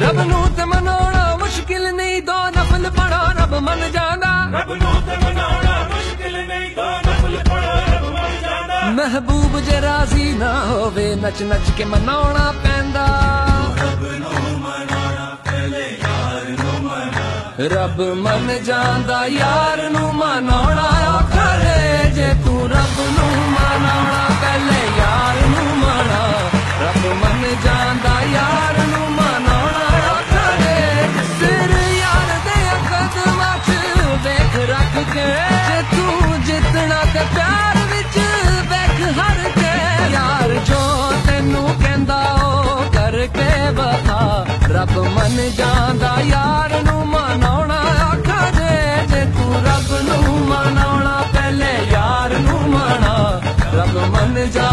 ਰੱਬ ਨੂੰ ਤੇ ਮਨਾਉਣਾ ਮੁਸ਼ਕਿਲ ਨਹੀਂ ਦੋ ਨਫਲ ਪੜਾ ਰੱਬ ਮੰਨ ਜਾਂਦਾ। ਮਹਿਬੂਬ ਜੇ ਰਾਜ਼ੀ ਨਾ ਹੋਵੇ ਨੱਚ ਨੱਚ ਕੇ ਮਨਾਉਣਾ ਪੈਂਦਾ। ਰੱਬ ਮੰਨ ਜਾਂਦਾ ਯਾਰ ਨੂੰ ਮਨਾਉਣਾ ਔਖਾ ਰੱਬ ਮੰਨ ਜਾਂਦਾ, ਯਾਰ ਨੂੰ ਮਨਾਉਣਾ ਔਖਾ ਜੇ ਜੇ ਤੂੰ ਰੱਬ ਨੂੰ ਮਨਾਉਣਾ, ਪਹਿਲੇ ਯਾਰ ਨੂੰ ਮਨਾ। ਰੱਬ ਮੰਨ ਜਾ